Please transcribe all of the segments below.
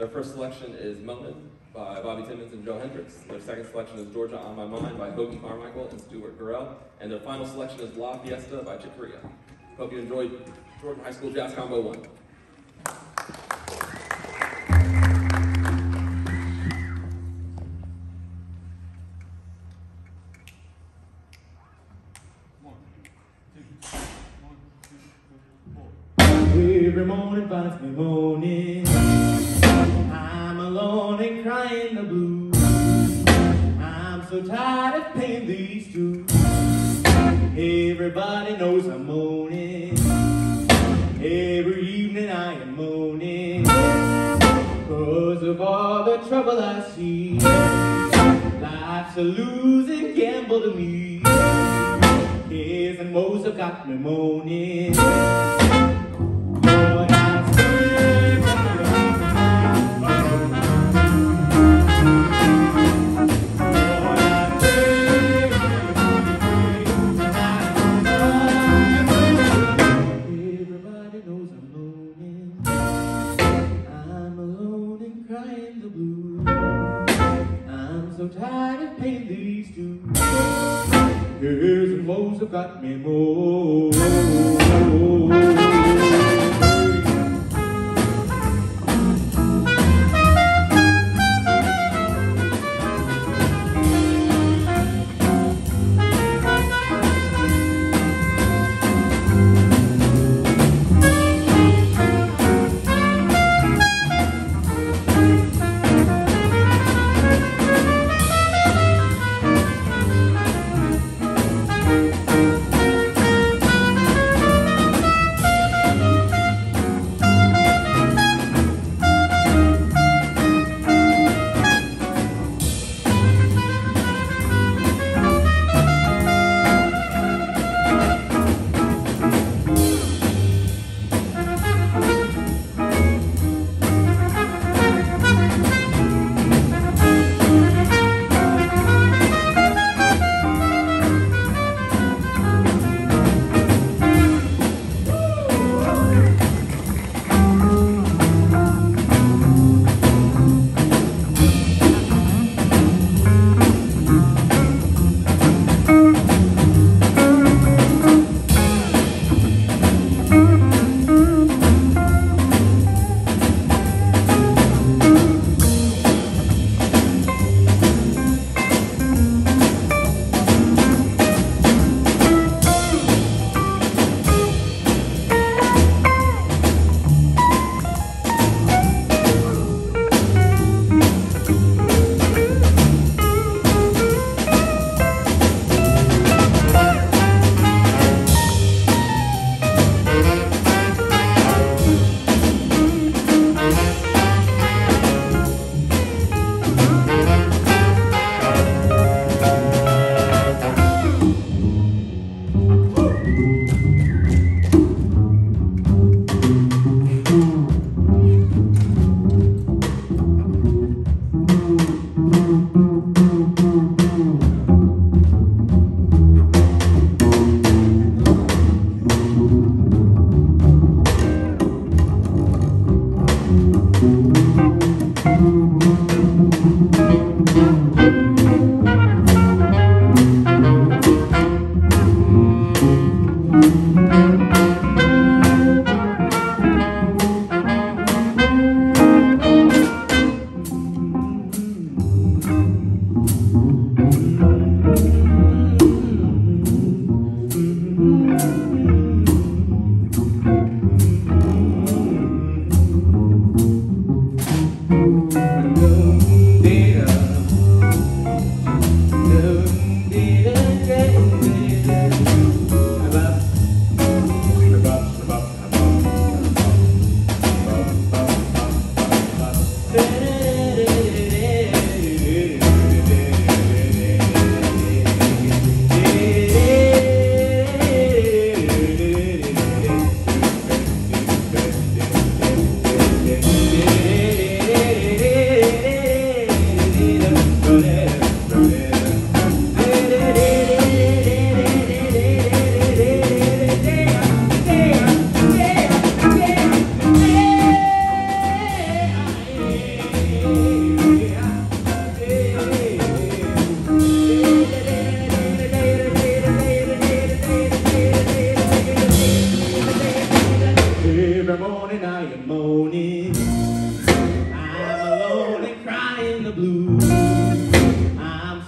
Their first selection is Moanin' by Bobby Timmons and Jon Hendricks. Their second selection is Georgia on My Mind by Hoagy Carmichael and Stuart Gorrell. And their final selection is La Fiesta by Chick Corea. Hope you enjoyed Jordan High School Jazz Combo 1. Every morning finds me moaning. I'm alone and crying the blues. I'm so tired of paying these dues. Everybody knows I'm moaning. Every evening I am moaning. Cause of all the trouble I see. Life's a losing gamble to me. Cares and woes have got me moaning. Lord, Cares and woes have got me more.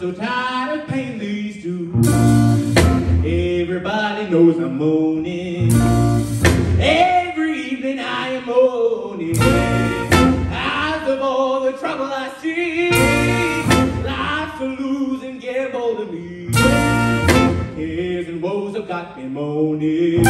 so tired of paying these dues. Everybody knows I'm moaning. Every evening I am moaning. Out of all the trouble I see, life's a losing gamble to me. Cares and woes have got me moaning.